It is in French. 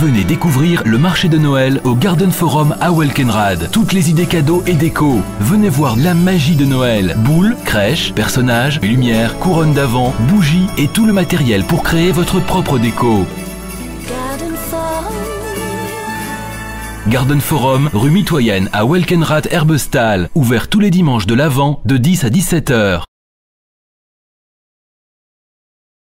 Venez découvrir le marché de Noël au Garden Forum à Welkenrad. Toutes les idées cadeaux et déco. Venez voir la magie de Noël. Boules, crèches, personnages, lumières, couronnes d'avant, bougies et tout le matériel pour créer votre propre déco. Garden Forum. Rue Mitoyenne à Welkenrad Herbestal. Ouvert tous les dimanches de l'Avent de 10 à 17 heures.